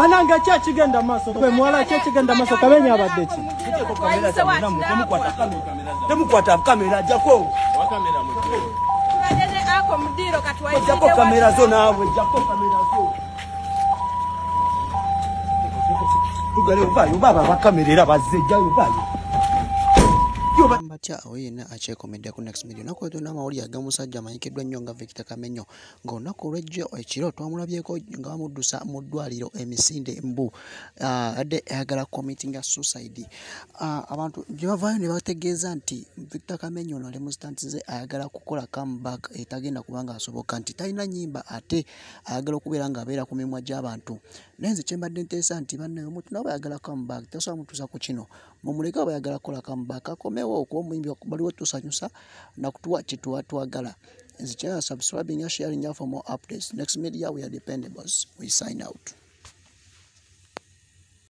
banange ki ekigenda maaso? Gwe muwala ki ekigenda maaso? Kabenya abadde ki? Temukwata kamera jako. Jako kamera zo naawe jako kamera zo. Tugale obayo baba bakamera era bazze jjayo bayo batya awo yenna akyekomedde ku next media. Naku etona amawulire ag'omusajja amanyikiddwa ennyo nga victor kamenyo. Ng'olunaku olw'ejjo ekiro twamulabyeko nga bamuddusa mu ddwaliro emisinde mbu adde ayagala committinga suicide. Ah, abantu gye bavaayo ne bategeeza nti victor kamenyo ono ali mu stanti ze ayagala kukola comeback etagenda kubanga asoboka nti talina nnyimba ate ayagala okubeera ng'abeera ku mimwa gy'abantu. Naye nze kyembadde nteesa nti bannaye omuntu naba ayagala comeback tasobola mutuusa ku kino. Mumuleke aba ayagala kukola comeback akomewo okuba omuyimbi baliwo tusanyusa nakutuwa nze kyaya subscribing sharing for more updates. Next media we are dependables we sign out